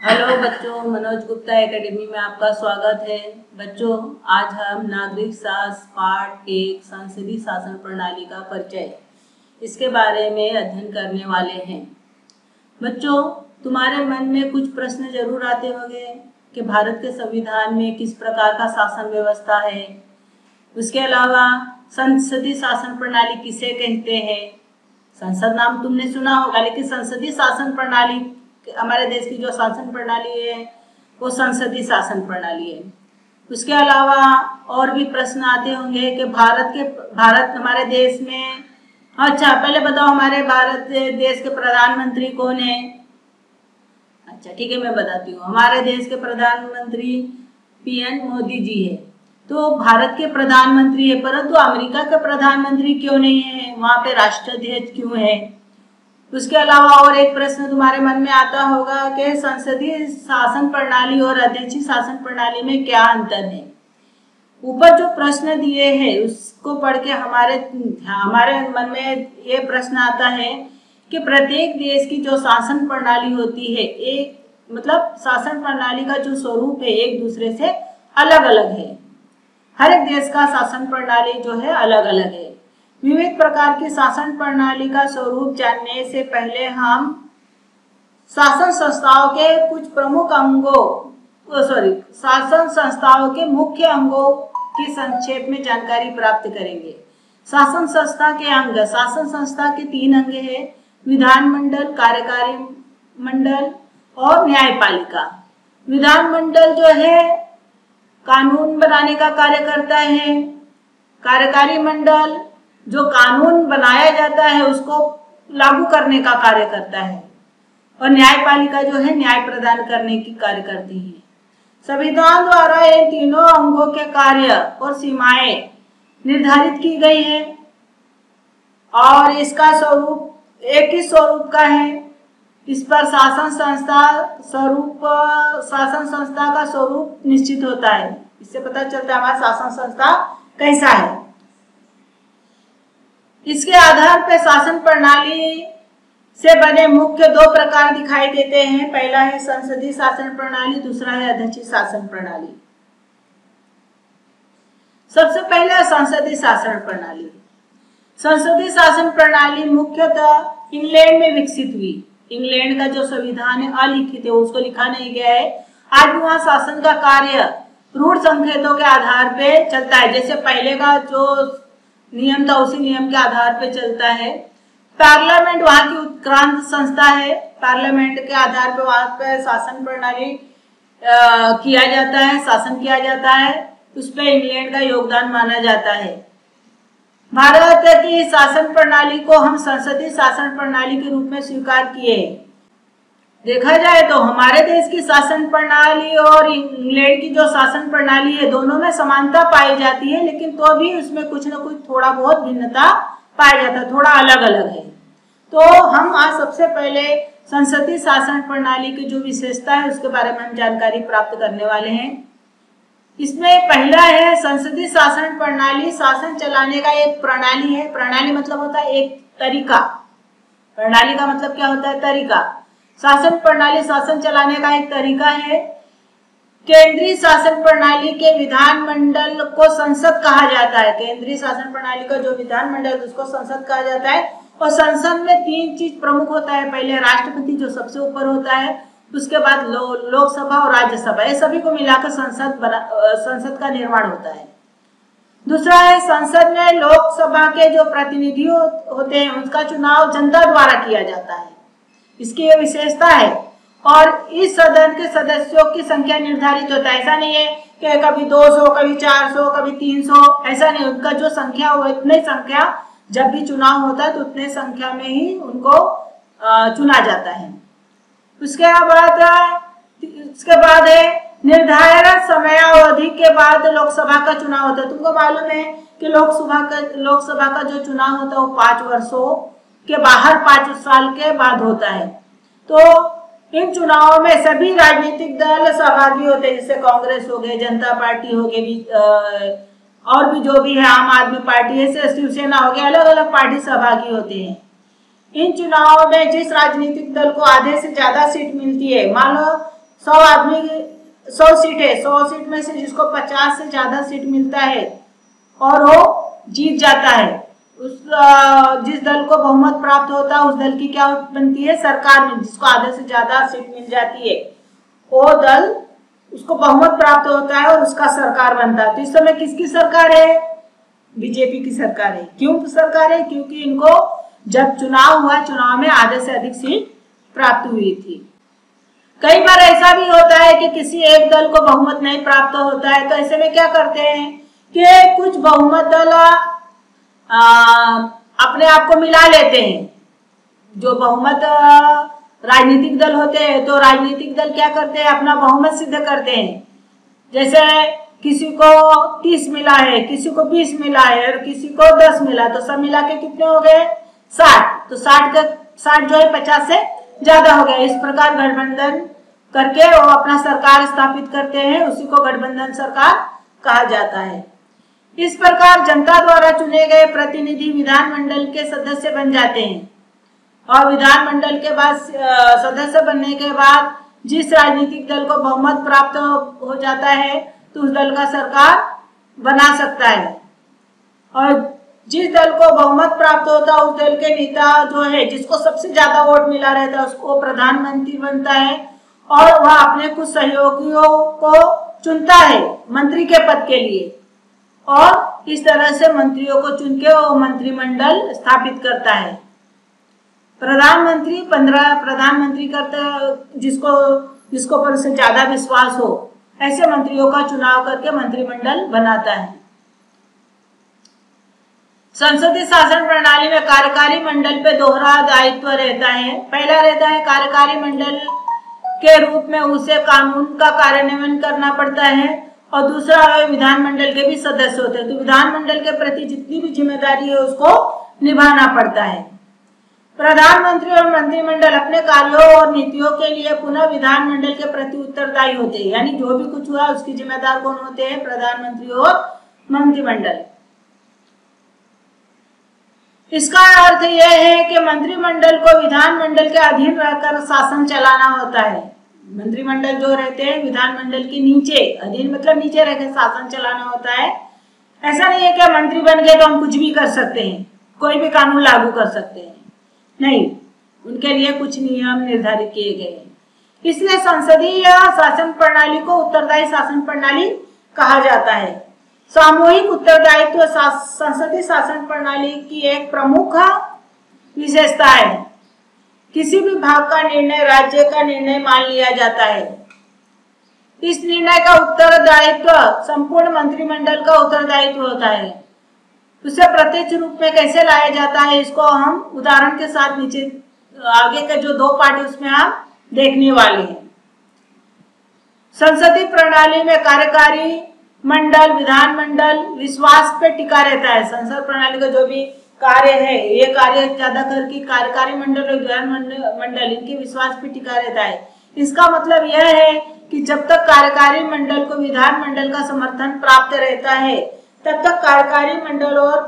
Hello बच्चों, Manoj Gupta academy में आपका स्वागत है। बच्चों, आज हम नागरिक शास्त्र पाठ एक संसदीय शासन प्रणाली का परिचय, इसके बारे में अध्ययन करने वाले हैं। बच्चों, तुम्हारे मन में कुछ प्रश्न ज़रूर आते होंगे कि भारत के संविधान में किस प्रकार का शासन व्यवस्था है। उसके अलावा, संसदीय शासन प्रणाली किसे कहते हैं? संसद नाम तुमने सुना होगा, लेकिन संसदीय शासन प्रणाली हमारे देश की जो शासन प्रणाली है, वो संसदीय शासन प्रणाली है। उसके अलावा और भी प्रश्न आते होंगे कि भारत के, भारत हमारे देश में अच्छा पहले बताओ हमारे भारत देश के प्रधानमंत्री कौन है? अच्छा ठीक है, मैं बताती हूँ। हमारे देश के प्रधानमंत्री पीएन मोदी जी है। तो भारत के प्रधानमंत्री है, परंतु अमेरिका के प्रधानमंत्री क्यों नहीं है? वहाँ पे राष्ट्राध्यक्ष क्यों है? उसके अलावा और एक प्रश्न तुम्हारे मन में आता होगा कि संसदीय शासन प्रणाली और अध्यक्षीय शासन प्रणाली में क्या अंतर है? ऊपर जो प्रश्न दिए हैं, उसको पढ़ के हमारे हमारे मन में ये प्रश्न आता है कि प्रत्येक देश की जो शासन प्रणाली होती है एक मतलब शासन प्रणाली का जो स्वरूप है, एक दूसरे से अलग अलग है। हर एक देश का शासन प्रणाली जो है अलग अलग है। विविध प्रकार की शासन प्रणाली का स्वरूप जानने से पहले हम शासन संस्थाओं के कुछ प्रमुख अंगों सॉरी शासन संस्थाओं के मुख्य अंगों की संक्षेप में जानकारी प्राप्त करेंगे। शासन संस्था के अंग, शासन संस्था के तीन अंग है विधानमंडल कार्यकारी मंडल और न्यायपालिका। विधानमंडल जो है, कानून बनाने का कार्य करता है, कार्यकारी मंडल जो कानून बनाया जाता है, उसको लागू करने का कार्य करता है। और न्यायपालिका जो है, न्याय प्रदान करने की कार्य करती है। संविधान द्वारा इन तीनों अंगों के कार्य और सीमाएँ निर्धारित की गई है। और इसका स्वरूप, एक ही स्वरूप का है। इस पर शासन संस्था स्वरूप, शासन संस्था का स्वरूप निश्चित होता है। इससे पता चलता है हमारा शासन संस्था कैसा है। इसके आधार पर शासन प्रणाली से बने मुख्य दो प्रकार दिखाई देते हैं। पहला है संसदीय शासन प्रणाली, दूसरा है अध्यक्षीय शासन प्रणाली। सबसे पहले संसदीय शासन प्रणाली। संसदीय शासन प्रणाली मुख्यतः इंग्लैंड में विकसित हुई। इंग्लैंड का जो संविधान है, अलिखित है, उसको लिखा नहीं गया है। आज वहाँ शासन का कार्य रूढ़ संकेतों के आधार पे चलता है। जैसे पहले का जो नियम था, उसी नियम के आधार पे चलता है। पार्लियामेंट वहाँ की उत्क्रांत संस्था है। पार्लियामेंट के आधार पे वहाँ पे शासन प्रणाली किया जाता है, शासन किया जाता है। उस पर इंग्लैंड का योगदान माना जाता है। भारत की शासन प्रणाली को हम संसदीय शासन प्रणाली के रूप में स्वीकार किए। देखा जाए तो हमारे देश की शासन प्रणाली और इंग्लैंड की जो शासन प्रणाली है, दोनों में समानता पाई जाती है, लेकिन तो भी उसमें कुछ ना कुछ थोड़ा बहुत भिन्नता पाया जाता है, थोड़ा अलग अलग है। तो हम आज सबसे पहले संसदीय शासन प्रणाली की जो विशेषता है, उसके बारे में हम जानकारी प्राप्त करने वाले हैं। इसमें पहला है, संसदीय शासन प्रणाली, शासन चलाने का एक प्रणाली है। प्रणाली मतलब होता है एक तरीका। प्रणाली का मतलब क्या होता है? तरीका। शासन प्रणाली शासन चलाने का एक तरीका है। केंद्रीय शासन प्रणाली के विधानमंडल को संसद कहा जाता है। केंद्रीय शासन प्रणाली का जो विधानमंडल उसको संसद कहा जाता है। और संसद में तीन चीज़ प्रमुख होता है। पहले राष्ट्रपति जो सबसे ऊपर होता है उसके बाद लो, लोकसभा और राज्यसभा। ये सभी को मिलाकर संसद बना संसद का निर्माण होता है। दूसरा है संसद में लोकसभा के जो प्रतिनिधि होते हैं उसका चुनाव जनता द्वारा किया जाता है। इसकी ये विशेषता है। और इस सदन के सदस्यों की संख्या निर्धारित होता है। ऐसा नहीं है कि कभी 200 कभी 400 कभी 300 ऐसा नहीं। उनका जो संख्या वो इतने संख्या जब भी चुनाव होता है तो उतने संख्या में ही उनको चुना जाता है। उसके बाद उसके बाद है, निर्धारित समय अवधि के बाद लोकसभा का चुनाव होता है। तुमको मालूम है कि लोकसभा का लोकसभा का जो चुनाव होता है, वो पाँच वर्षों के बाहर पाँच साल के बाद होता है। तो इन चुनावों में सभी राजनीतिक दल सहभागी होते हैं, जैसे कांग्रेस हो गए, जनता पार्टी हो गई और भी जो भी है, आम आदमी पार्टी है शिवसेना हो गया अलग अलग पार्टी सहभागी होते हैं। इन चुनावों में जिस राजनीतिक दल को आधे से ज़्यादा सीट मिलती है, मान लो सौ आदमी, सौ सीट है, सौ सीट में से जिसको पचास से ज़्यादा सीट मिलता है, और वो जीत जाता है। उस जिस दल को बहुमत प्राप्त होता है, उस दल की क्या बनती है? सरकार में, जिसको आधे से ज़्यादा सीट मिल जाती है। वो दल उसको बहुमत प्राप्त होता है और उसका सरकार बनता है। तो इस समय किसकी सरकार है? बीजेपी की सरकार है। क्यों सरकार है? क्योंकि इनको जब चुनाव हुआ, चुनाव में आधे से अधिक सीट प्राप्त हुई थी। कई बार ऐसा भी होता है कि किसी एक दल को बहुमत नहीं प्राप्त होता है तो ऐसे में क्या करते हैं कि कुछ बहुमत दल अपने आप को मिला लेते हैं। जो बहुमत राजनीतिक दल होते हैं तो राजनीतिक दल क्या करते हैं? अपना बहुमत सिद्ध करते हैं। जैसे किसी को तीस मिला है, किसी को बीस मिला है, और किसी को दस मिला तो सब मिला के कितने हो गए? साठ। तो साठ का, साठ जो है, पचास से ज़्यादा हो गया। इस प्रकार गठबंधन करके वो अपना सरकार स्थापित करते हैं। उसी को गठबंधन सरकार कहा जाता है। इस प्रकार जनता द्वारा चुने गए प्रतिनिधि विधानमंडल के सदस्य बन जाते हैं। और विधानमंडल के बाद सदस्य बनने के बाद जिस राजनीतिक दल को बहुमत प्राप्त हो जाता है तो उस दल का सरकार बना सकता है। और जिस दल को बहुमत प्राप्त होता है उस दल के नेता जो है, जिसको सबसे ज़्यादा वोट मिला रहता है, उसको प्रधानमंत्री बनता है और वह अपने कुछ सहयोगियों को चुनता है, मंत्री के पद के लिए। और इस तरह से मंत्रियों को चुन के वो मंत्रिमंडल स्थापित करता है। प्रधानमंत्री, पंद्रह प्रधानमंत्री करता जिसको जिसको पर से ज़्यादा विश्वास हो, ऐसे मंत्रियों का चुनाव करके मंत्रिमंडल बनाता है। संसदीय शासन प्रणाली में कार्यकारी मंडल पे दोहरा दायित्व रहता है। पहला रहता है कार्यकारी मंडल के रूप में उसे कानून का कार्यान्वयन करना पड़ता है। और दूसरा विधानमंडल के भी सदस्य होते हैं। तो विधानमंडल के प्रति जितनी भी ज़िम्मेदारी है, उसको निभाना पड़ता है। प्रधानमंत्री और मंत्रिमंडल अपने कार्यों और नीतियों के लिए पुनः विधानमंडल के प्रति उत्तरदायी होते हैं। यानी जो भी कुछ हुआ, उसकी जिम्मेदार कौन होते हैं? प्रधानमंत्री और मंत्रिमंडल। इसका अर्थ यह है कि मंत्रिमंडल को विधानमंडल के अधीन रहकर शासन चलाना होता है। मंत्रिमंडल जो रहते हैं, विधानमंडल के नीचे, अधीन मतलब नीचे रहकर शासन चलाना होता है। ऐसा नहीं है कि मंत्री बन गए तो हम कुछ भी कर सकते हैं, कोई भी कानून लागू कर सकते हैं। नहीं, उनके लिए कुछ नियम निर्धारित किए गए हैं। इसलिए संसदीय शासन प्रणाली को उत्तरदायी शासन प्रणाली कहा जाता है। सामूहिक उत्तरदायित्व संसदीय शासन प्रणाली की एक प्रमुख विशेषता है। किसी भी भाग का निर्णय, राज्य का निर्णय मान लिया जाता है। इस निर्णय का उत्तरदायित्व संपूर्ण मंत्रिमंडल का उत्तरदायित्व होता है। उसे प्रत्यक्ष रूप में कैसे लाया जाता है, इसको हम उदाहरण के साथ नीचे, आगे के जो दो पार्ट उसमें हम देखने वाले हैं। संसदीय प्रणाली में कार्यकारी मंडल, विधान मंडल, विश्वास पे टिका रहता है। संसद प्रणाली का जो भी कार्य है, ये कार्य ज़्यादा करके कार्यकारी मंडल और विधान मंडल, इनके विश्वास पे टिका रहता है। इसका मतलब यह है कि जब तक कार्यकारी मंडल को विधान मंडल का समर्थन प्राप्त रहता है, तब तक कार्यकारी मंडल और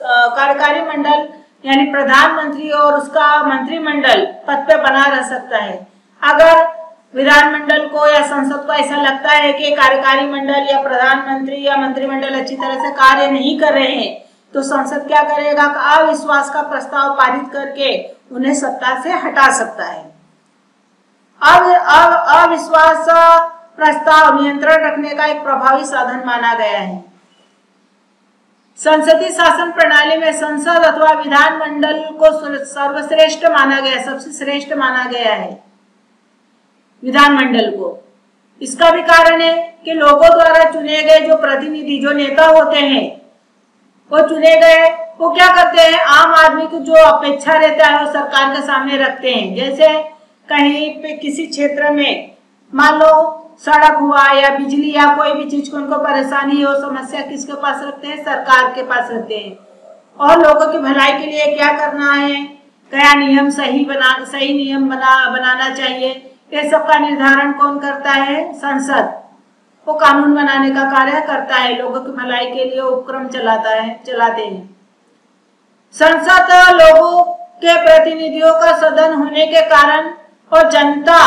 कार्यकारी मंडल, यानी प्रधानमंत्री और उसका मंत्रिमंडल पद पे बना रह सकता है। अगर विधानमंडल को या संसद को ऐसा लगता है कि कार्यकारी मंडल या प्रधानमंत्री या मंत्रिमंडल अच्छी तरह से कार्य नहीं कर रहे हैं तो संसद क्या करेगा अविश्वास का प्रस्ताव पारित करके उन्हें सत्ता से हटा सकता है। अब अविश्वास प्रस्ताव नियंत्रण रखने का एक प्रभावी साधन माना गया है। संसदीय शासन प्रणाली में संसद अथवा विधानमंडल को सर्वश्रेष्ठ माना गया, सबसे श्रेष्ठ माना गया है। विधानमंडल को। इसका भी कारण है कि लोगों द्वारा चुने गए जो प्रतिनिधि, जो नेता होते हैं वो चुने गए। वो क्या करते हैं? आम आदमी को जो अपेक्षा रहता है, वो सरकार के सामने रखते हैं। जैसे कहीं पे किसी क्षेत्र में मान लो सड़क हुआ या बिजली या कोई भी चीज़ को उनको परेशानी हो, समस्या किसके पास रखते हैं? सरकार के पास रखते हैं। और लोगों की भलाई के लिए क्या करना है? क्या नियम सही बना, सही नियम बना, बनाना चाहिए? ये सब का निर्धारण कौन करता है? संसद। वो कानून बनाने का कार्य करता है, लोगों की भलाई के लिए उपक्रम चलाता है, चलाते हैं। संसद लोगों के प्रतिनिधियों का सदन होने के कारण और जनता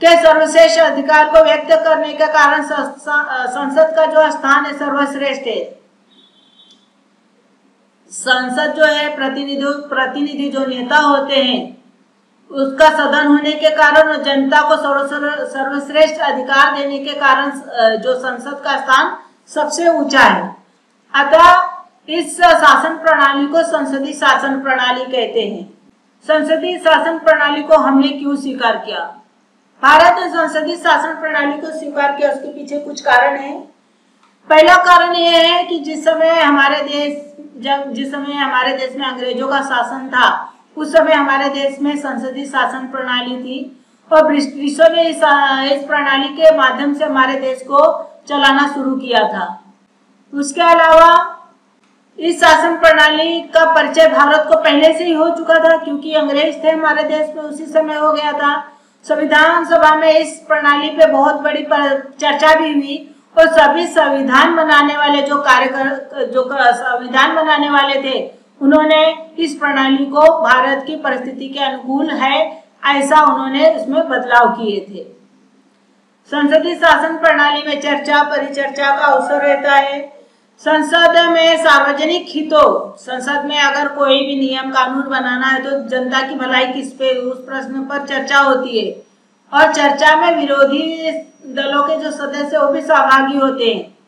के सर्वश्रेष्ठ अधिकार को व्यक्त करने के कारण संसद का जो स्थान है, सर्वश्रेष्ठ है। संसद जो है, प्रतिनिधि प्रतिनिधि जो नेता होते हैं उसका सदन होने के कारण और जनता को सर्वश्रेष्ठ अधिकार देने के कारण जो संसद का स्थान सबसे ऊँचा है। अतः इस शासन प्रणाली को संसदीय शासन प्रणाली कहते हैं। संसदीय शासन प्रणाली को हमने क्यों स्वीकार किया? भारत ने संसदीय शासन प्रणाली को स्वीकार किया, उसके पीछे कुछ कारण है। पहला कारण यह है कि जिस समय हमारे देश, जब, जिस समय हमारे देश में अंग्रेज़ों का शासन था उस समय हमारे देश में संसदीय शासन प्रणाली थी। और ब्रिटिशों ने इस, इस प्रणाली के माध्यम से हमारे देश को चलाना शुरू किया था। उसके अलावा इस शासन प्रणाली का परिचय भारत को पहले से ही हो चुका था क्योंकि अंग्रेज़ थे हमारे देश में उसी समय हो गया था। संविधान सभा में इस प्रणाली पे बहुत बड़ी चर्चा भी हुई और सभी संविधान बनाने वाले जो कार्य जो संविधान बनाने वाले थे उन्होंने इस प्रणाली को भारत की परिस्थिति के अनुकूल है, ऐसा उन्होंने इसमें बदलाव किए थे। संसदीय शासन प्रणाली में चर्चा, परिचर्चा का अवसर रहता है। संसद में सार्वजनिक हितों, संसद में अगर कोई भी नियम कानून बनाना है तो जनता की भलाई किस पे, उस प्रश्न पर चर्चा होती है। और चर्चा में विरोधी दलों के जो सदस्य वो भी सहभागी होते हैं।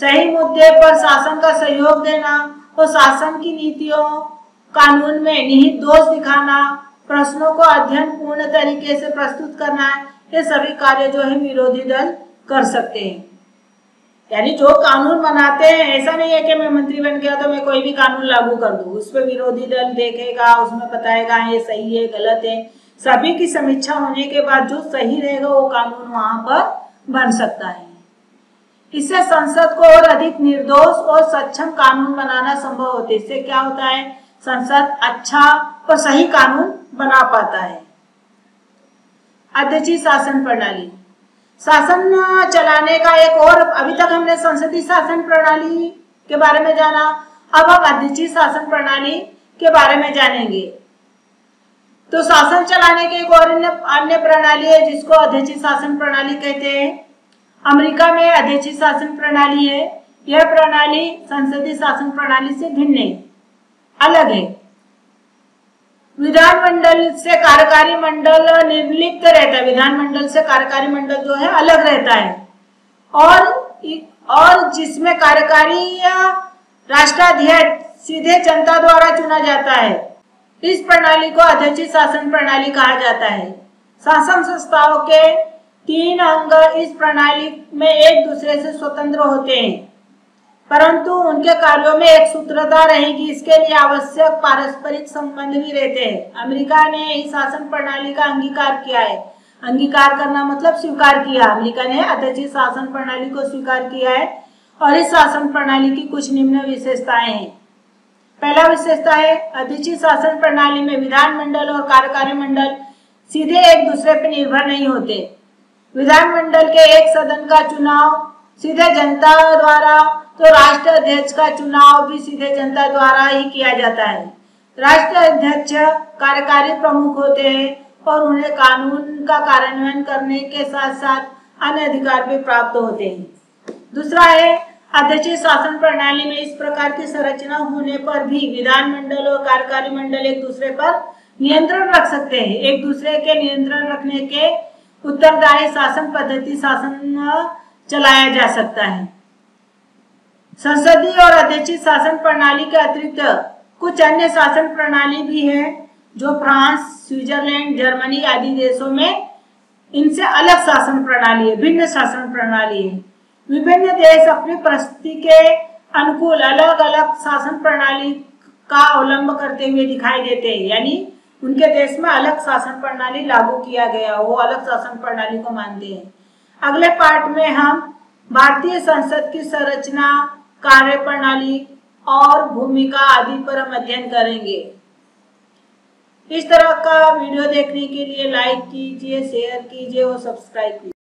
सही मुद्दे पर शासन का सहयोग देना और शासन की नीतियों, कानून में निहित दोष दिखाना, प्रश्नों को अध्ययन पूर्ण तरीके से प्रस्तुत करना है ये सभी कार्य जो है विरोधी दल कर सकते हैं। यानी जो कानून बनाते हैं, ऐसा नहीं है कि मैं मंत्री बन गया तो मैं कोई भी कानून लागू कर दूँ। उस पर विरोधी दल देखेगा, उसमें बताएगा, ये सही है, गलत है। सभी की समीक्षा होने के बाद जो सही रहेगा, वो कानून वहाँ पर बन सकता है। इससे संसद को और अधिक निर्दोष और सक्षम कानून बनाना संभव होता है। इससे क्या होता है? संसद अच्छा और सही कानून बना पाता है। अध्यक्षीय शासन प्रणाली। शासन चलाने का एक और, अभी तक हमने संसदीय शासन प्रणाली के बारे में जाना। अब हम अध्यक्षीय शासन प्रणाली के बारे में जानेंगे। तो शासन चलाने के एक और अन्य प्रणाली है जिसको अध्यक्षीय शासन प्रणाली कहते हैं। अमेरिका में अध्यक्षीय शासन प्रणाली है। यह प्रणाली संसदीय शासन प्रणाली से भिन्न है। अलग है। विधानमंडल से कार्यकारी मंडल निर्लिप्त रहता है। विधानमंडल से कार्यकारी मंडल जो है, अलग रहता है। और और जिसमें कार्यकारी या राष्ट्राध्यक्ष सीधे जनता द्वारा चुना जाता है, इस प्रणाली को अध्यक्षीय शासन प्रणाली कहा जाता है। शासन संस्थाओं के तीन अंग इस प्रणाली में एक दूसरे से स्वतंत्र होते हैं। परंतु उनके कार्यों में एक सूत्रता रहेगी, इसके लिए आवश्यक पारस्परिक संबंध भी रहते हैं। अमेरिका ने इस शासन प्रणाली का अंगीकार किया है। अंगीकार करना मतलब स्वीकार किया। अमेरिका ने अध्यक्षीय शासन प्रणाली को स्वीकार किया है और इस शासन प्रणाली की कुछ निम्न विशेषताएँ हैं। पहला विशेषता है अध्यक्षीय शासन प्रणाली में विधानमंडल और कार्यकारी मंडल सीधे एक दूसरे पर निर्भर नहीं होते। विधानमंडल के एक सदन का चुनाव, सीधे जनता द्वारा तो राष्ट्र अध्यक्ष का चुनाव भी सीधे जनता द्वारा ही किया जाता है। राष्ट्र अध्यक्ष कार्यकारी प्रमुख होते हैं और उन्हें कानून का कार्यान्वयन करने के साथ साथ अन्य अधिकार भी प्राप्त होते हैं। दूसरा है अध्यक्षीय शासन प्रणाली में इस प्रकार की संरचना होने पर भी विधानमंडल और कार्यकारी मंडल एक दूसरे पर नियंत्रण रख सकते हैं। एक दूसरे के नियंत्रण रखने के उत्तरदायी शासन पद्धति शासन चलाया जा सकता है। संसदीय और अध्यक्षीय शासन प्रणाली के अतिरिक्त कुछ अन्य शासन प्रणाली भी है, जो फ्रांस, स्विट्जरलैंड, जर्मनी आदि देशों में इनसे अलग शासन प्रणाली है, भिन्न शासन प्रणाली है। विभिन्न देश अपनी परिस्थिति के अनुकूल अलग अलग शासन प्रणाली का अवलंब करते हुए दिखाई देते हैं, यानी उनके देश में अलग शासन प्रणाली लागू किया गया वो अलग शासन प्रणाली को मानते हैं। अगले पार्ट में हम भारतीय संसद की संरचना कार्य प्रणाली और भूमिका आदि पर हम अध्ययन करेंगे। इस तरह का वीडियो देखने के लिए लाइक कीजिए शेयर कीजिए और सब्सक्राइब कीजिए।